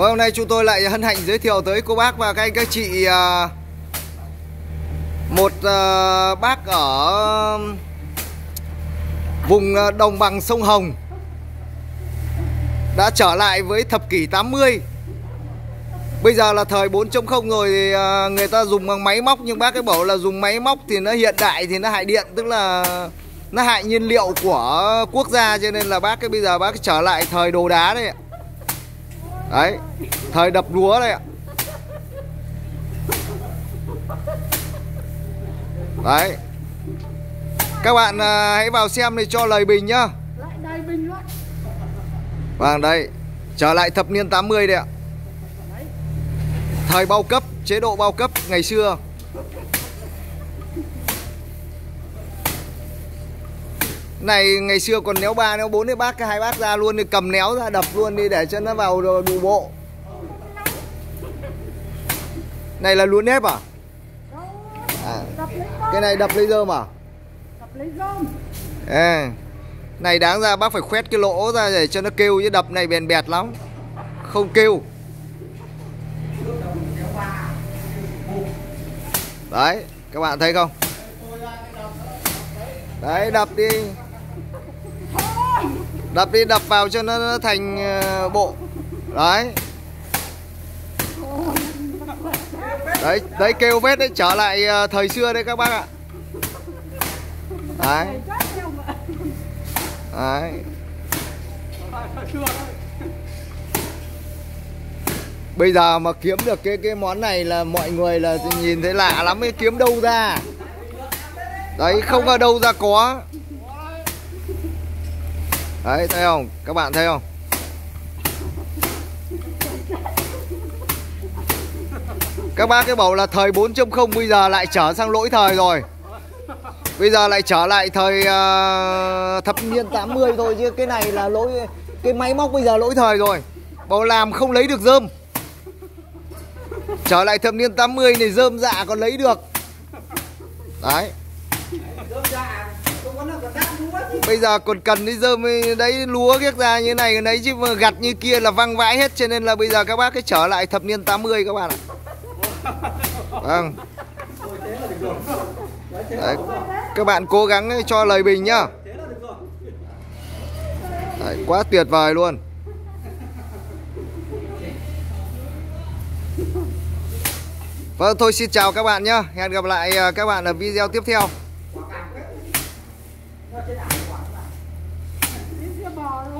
Và hôm nay chúng tôi lại hân hạnh giới thiệu tới cô bác và các anh các chị à, một à, bác ở um, vùng à, đồng bằng sông Hồng, đã trở lại với thập kỷ 80 Bây giờ là thời 4.0 rồi thì người ta dùng bằng máy móc, nhưng bác ấy bảo là dùng máy móc thì nó hiện đại thì nó hại điện, tức là nó hại nhiên liệu của quốc gia, cho nên là bác ấy bây giờ bác ấy trở lại thời đồ đá đấy ạ. Đấy, thời đập lúa đây ạ. Đấy. Các bạn à, hãy vào xem để cho lời bình nhá. Vâng đây, trở lại thập niên 80 đây ạ. Thời bao cấp, chế độ bao cấp ngày xưa Này ngày xưa còn néo ba néo bốn đấy bác hai bác ra luôn đi cầm néo ra đập luôn đi để cho nó vào đủ bộ Này là lúa nếp à? à cái này đập lấy rơm à? Đập lấy rơm à, Này đáng ra bác phải khoét cái lỗ ra để cho nó kêu chứ đập này bèn bẹt lắm Không kêu Đấy, các bạn thấy không? Đấy, đập đi Đập đi, đập vào cho nó thành ờ, bộ. Đấy. Đấy, đấy kêu vết đấy, trở lại ờ, thời xưa đấy các bác ạ. Đấy. Đấy. Bây giờ mà kiếm được cái cái món này là mọi người là nhìn thấy lạ lắm ấy kiếm đâu ra. Đấy không ở đâu ra có. Đấy thấy không? Các bạn thấy không? Các bác cái bảo là thời 4.0 bây giờ lại trở sang lỗi thời rồi. Bây giờ lại trở lại thời uh, thập niên 80 thôi chứ cái này là lỗi cái máy móc bây giờ lỗi thời rồi. Bảo làm không lấy được dơm. Trở lại thập niên 80 này dơm dạ còn lấy được Đấy Bây giờ còn cần đi dơm đấy lúa ghét ra như này đấy chứ mà gặt như kia là văng vãi hết cho nên là bây giờ các bác cứ trở lại thập niên 80 các bạn ạ. Vâng. Đấy. Các bạn cố gắng cho lời bình nhá. Đấy, quá tuyệt vời luôn. Vâng, thôi xin chào các bạn nhé. Hẹn gặp lại à, các bạn ở video tiếp theo. 要这俩就完了，你这妈的！